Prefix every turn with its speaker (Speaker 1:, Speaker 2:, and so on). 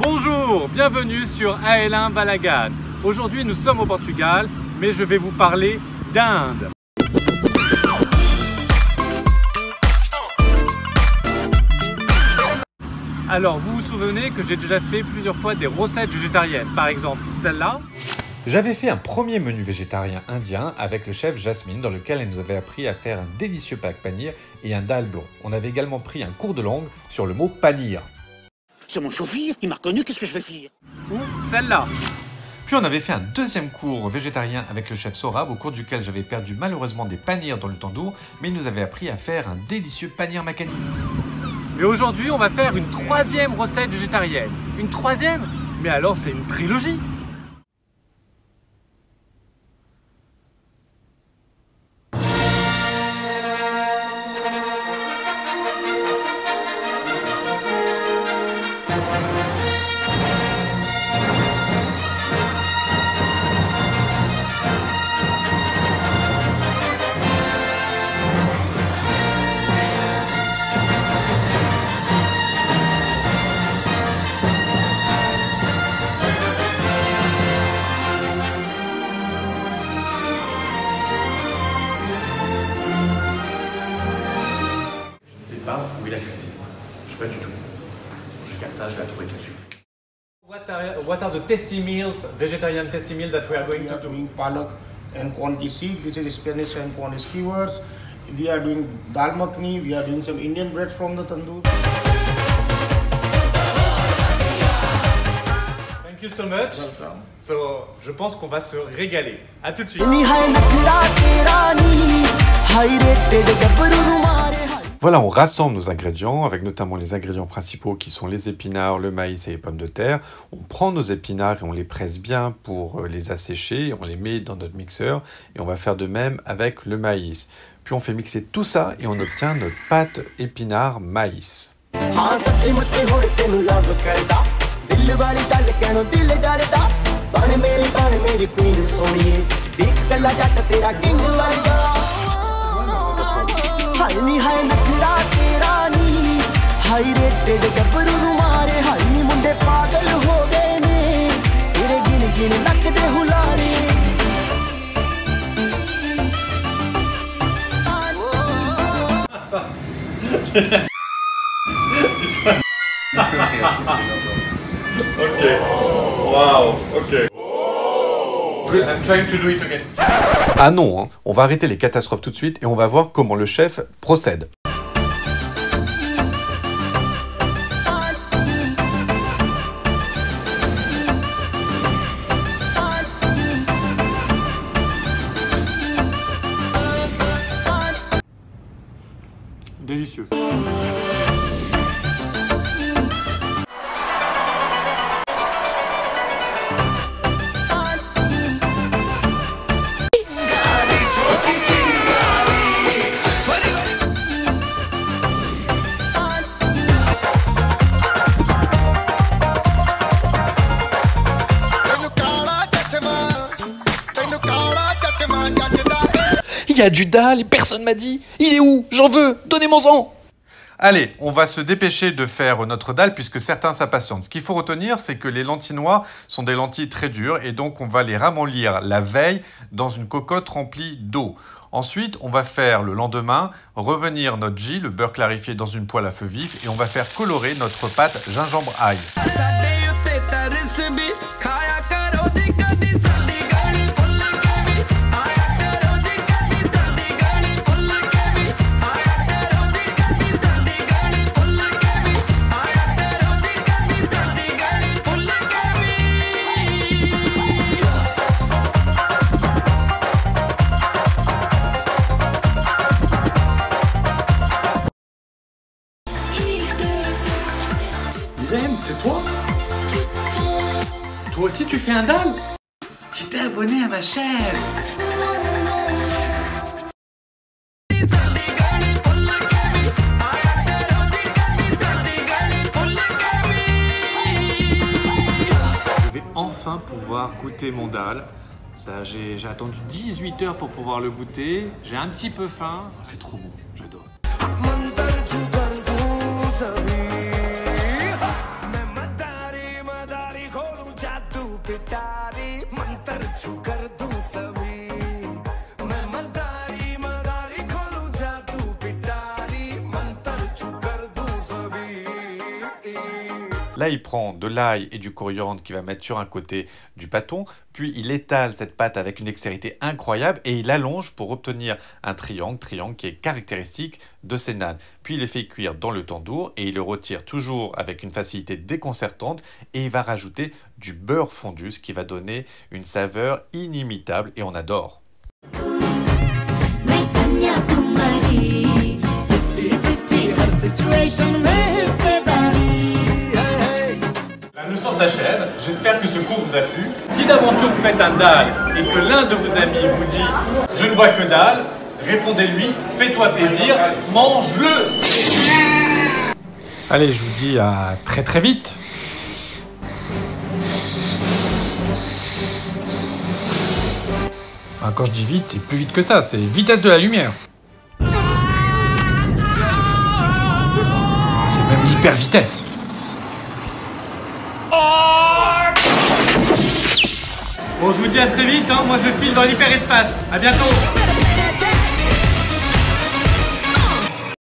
Speaker 1: Bonjour, bienvenue sur AL1 Balagan. Aujourd'hui nous sommes au Portugal, mais je vais vous parler d'Inde. Alors vous vous souvenez que j'ai déjà fait plusieurs fois des recettes végétariennes, par exemple celle-là.
Speaker 2: J'avais fait un premier menu végétarien indien avec le chef Jasmine dans lequel elle nous avait appris à faire un délicieux pak panir et un dal blond. On avait également pris un cours de langue sur le mot panir.
Speaker 3: C'est mon chauffeur, il m'a reconnu, qu'est-ce que je vais faire
Speaker 1: Ou celle-là.
Speaker 2: Puis on avait fait un deuxième cours végétarien avec le chef Sorab au cours duquel j'avais perdu malheureusement des panirs dans le tandoor, mais il nous avait appris à faire un délicieux panir makani.
Speaker 1: Mais aujourd'hui on va faire une troisième recette végétarienne. Une troisième? Mais alors c'est une trilogie où est la cuisine. Je sais pas du tout. Je vais faire ça, je vais la trouver tout de suite. What are, what are the tasty meals, vegetarian tasty meals that we are going
Speaker 4: We
Speaker 1: to
Speaker 4: are
Speaker 1: do?
Speaker 4: doing palak and corn seed. This is spinach and corn skewers. We are doing dal makhni. We are doing some Indian breads from the tandoor.
Speaker 1: Thank you so much.
Speaker 4: Welcome.
Speaker 1: So, je pense qu'on va se régaler. À tout de suite.
Speaker 2: Voilà, on rassemble nos ingrédients, avec notamment les ingrédients principaux qui sont les épinards, le maïs et les pommes de terre. On prend nos épinards et on les presse bien pour euh, les assécher, on les met dans notre mixeur et on va faire de même avec le maïs. Puis on fait mixer tout ça et on obtient notre pâte épinard maïs.
Speaker 5: हाय नी हाय नखरा तेरा नी high rated गबरू नु मारे हाय नी मुंडे पागल हो गए ने तेरे गिन गिन नकदे हुलारे
Speaker 1: okay. Wow. Okay.
Speaker 2: Ah non, hein, on va arrêter les catastrophes tout de suite et on va voir comment le chef procède. Il y a du dalle et personne m'a dit. Il est où? J'en veux. Donnez-moi-en. Allez, on va se dépêcher de faire notre dalle puisque certains s'impatientent. Ce qu'il faut retenir, c'est que les lentilles noires sont des lentilles très dures et donc on va les ramollir la veille dans une cocotte remplie d'eau. Ensuite, on va faire le lendemain revenir notre J, le beurre clarifié dans une poêle à feu vif et on va faire colorer notre pâte gingembre ail.
Speaker 1: C'est toi Toi aussi tu fais un dalle Tu t'es abonné à ma chaîne Je vais enfin pouvoir goûter mon dalle. J'ai attendu 18 heures pour pouvoir le goûter. J'ai un petit peu faim. Oh, c'est trop bon, j'adore.
Speaker 2: dar Là, il prend de l'ail et du coriandre qu'il va mettre sur un côté du pâton, puis il étale cette pâte avec une dextérité incroyable et il allonge pour obtenir un triangle, triangle qui est caractéristique de ces nanes. Puis il les fait cuire dans le tandoor et il le retire toujours avec une facilité déconcertante et il va rajouter du beurre fondu, ce qui va donner une saveur inimitable et on adore.
Speaker 1: J'espère que ce cours vous a plu. Si d'aventure vous faites un dalle et que l'un de vos amis vous dit « Je ne vois que dalle », répondez-lui « Fais-toi plaisir, mange-le »
Speaker 2: Allez, je vous dis à très très vite Enfin, quand je dis vite, c'est plus vite que ça, c'est vitesse de la lumière. C'est même l'hyper vitesse.
Speaker 1: Bon, je vous dis à très vite, hein. moi je file dans l'hyperespace. À bientôt